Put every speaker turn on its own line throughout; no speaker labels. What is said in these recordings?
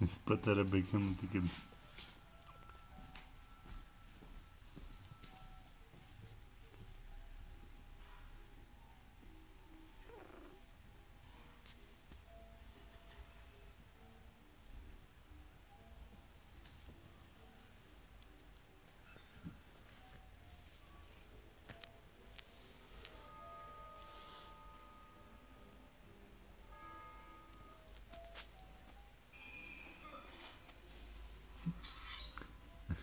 nispet
Beckham ticket.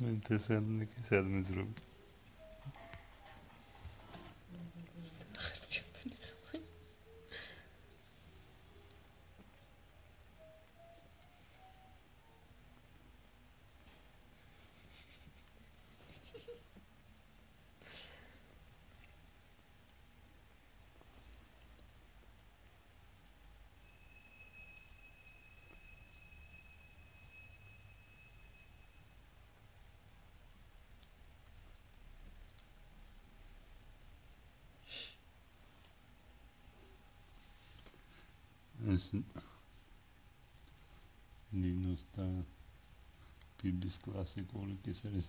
Entendi,
entendi, me entendi, administrou. Ni no sta pibis che se ne